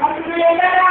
Hallelujah.